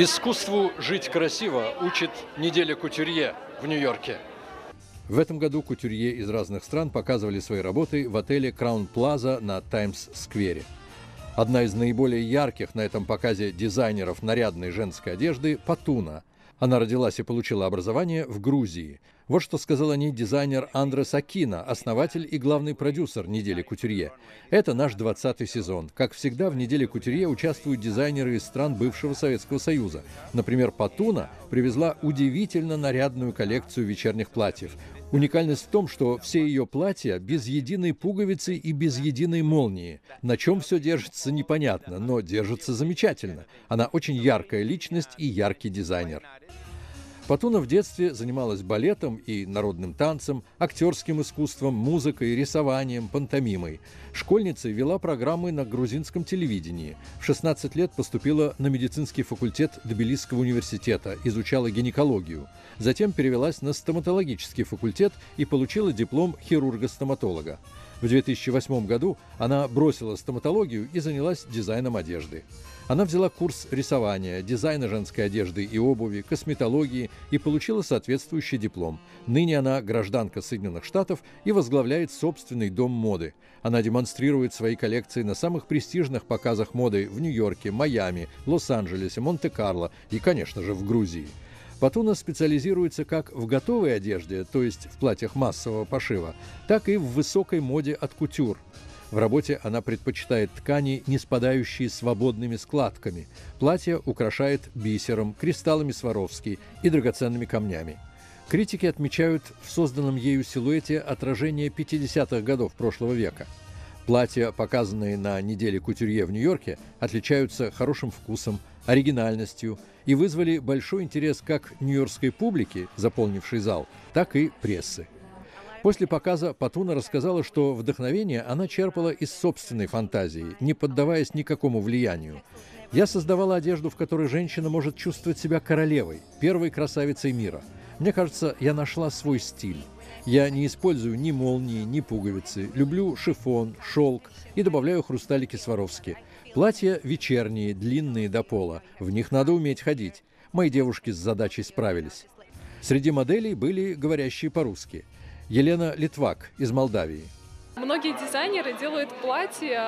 Искусству жить красиво учит неделя кутюрье в Нью-Йорке. В этом году кутюрье из разных стран показывали свои работы в отеле Краун Плаза на Таймс-сквере. Одна из наиболее ярких на этом показе дизайнеров нарядной женской одежды – Патуна. Она родилась и получила образование в Грузии. Вот что сказал о ней дизайнер Андрес Акина, основатель и главный продюсер «Недели Кутюрье». Это наш 20-й сезон. Как всегда, в «Неделе Кутюрье» участвуют дизайнеры из стран бывшего Советского Союза. Например, Патуна привезла удивительно нарядную коллекцию вечерних платьев. Уникальность в том, что все ее платья без единой пуговицы и без единой молнии. На чем все держится, непонятно, но держится замечательно. Она очень яркая личность и яркий дизайнер. Патуна в детстве занималась балетом и народным танцем, актерским искусством, музыкой, рисованием, пантомимой. Школьницей вела программы на грузинском телевидении. В 16 лет поступила на медицинский факультет Тбилисского университета, изучала гинекологию. Затем перевелась на стоматологический факультет и получила диплом хирурга-стоматолога. В 2008 году она бросила стоматологию и занялась дизайном одежды. Она взяла курс рисования, дизайна женской одежды и обуви, косметологии и получила соответствующий диплом. Ныне она гражданка Соединенных Штатов и возглавляет собственный дом моды. Она демонстрирует свои коллекции на самых престижных показах моды в Нью-Йорке, Майами, Лос-Анджелесе, Монте-Карло и, конечно же, в Грузии. Патуна специализируется как в готовой одежде, то есть в платьях массового пошива, так и в высокой моде от кутюр. В работе она предпочитает ткани, не спадающие свободными складками. Платье украшает бисером, кристаллами Сваровски и драгоценными камнями. Критики отмечают в созданном ею силуэте отражение 50-х годов прошлого века. Платья, показанные на неделе кутюрье в Нью-Йорке, отличаются хорошим вкусом, оригинальностью и вызвали большой интерес как нью-йоркской публики, заполнившей зал, так и прессы. После показа Патуна рассказала, что вдохновение она черпала из собственной фантазии, не поддаваясь никакому влиянию. «Я создавала одежду, в которой женщина может чувствовать себя королевой, первой красавицей мира. Мне кажется, я нашла свой стиль. Я не использую ни молнии, ни пуговицы. Люблю шифон, шелк и добавляю хрусталики Сваровски. Платья вечерние, длинные до пола. В них надо уметь ходить. Мои девушки с задачей справились. Среди моделей были говорящие по-русски. Елена Литвак из Молдавии. Многие дизайнеры делают платье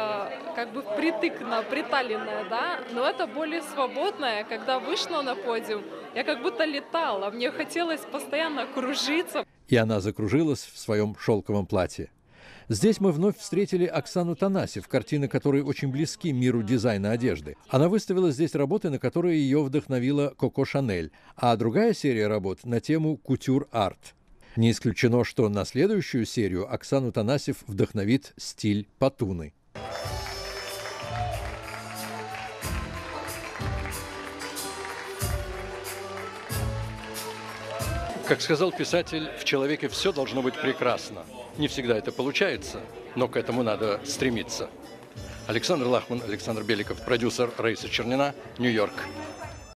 как бы впритык на приталенное, да, но это более свободное. Когда вышла на подиум, я как будто летала, мне хотелось постоянно кружиться. И она закружилась в своем шелковом платье. Здесь мы вновь встретили Оксану Танасев, картины которой очень близки миру дизайна одежды. Она выставила здесь работы, на которые ее вдохновила Коко Шанель, а другая серия работ на тему «Couture Art». Не исключено, что на следующую серию Оксану Танасев вдохновит стиль Патуны. Как сказал писатель, в человеке все должно быть прекрасно. Не всегда это получается, но к этому надо стремиться. Александр Лахман, Александр Беликов, продюсер Раиса Чернина, Нью-Йорк.